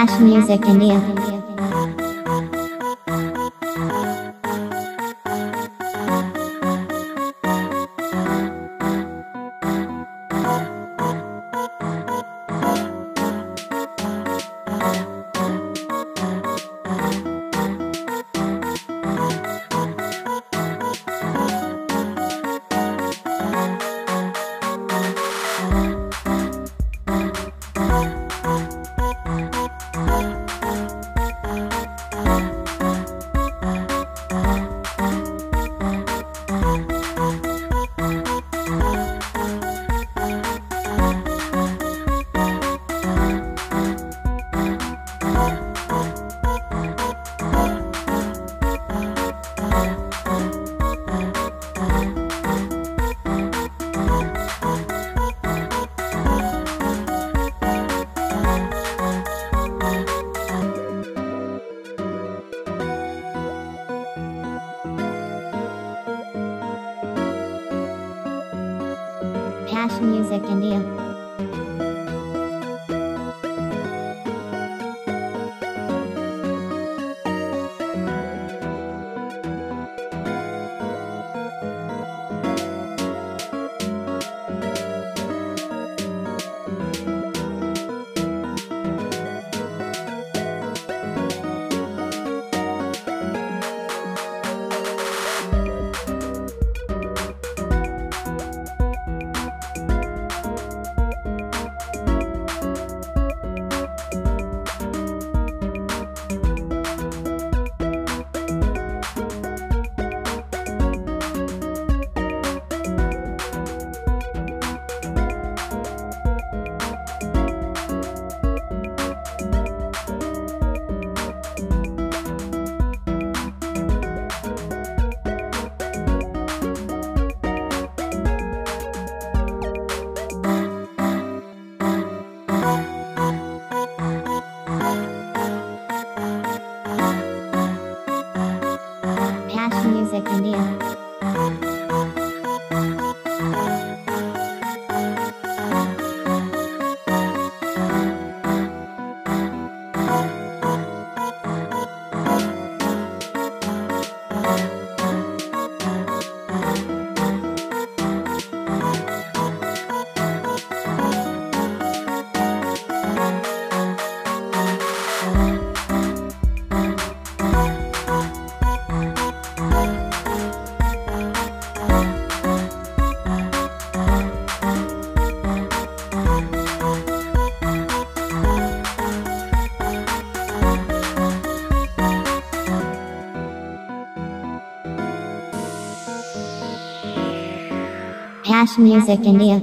Smash Music India. Passion Music India. Music. Passion Music India.